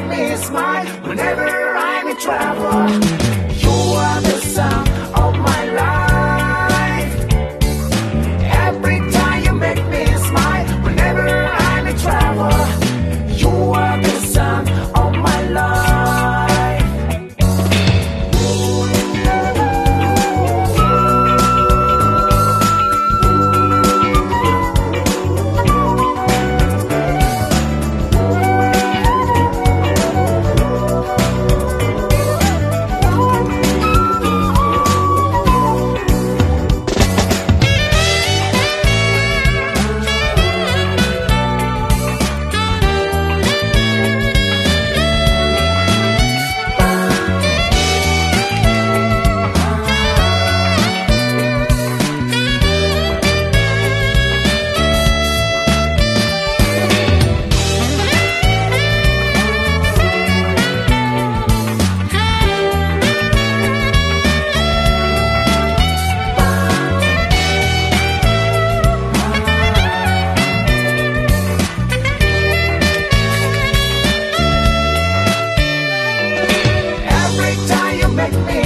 make me smile whenever I'm in trouble. You are the sun. like me.